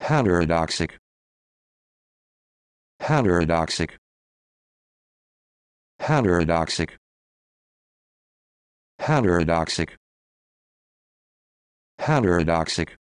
heterodoxic. Heterodoxic. Heterodoxic. Heterodoxic. Heterodoxic.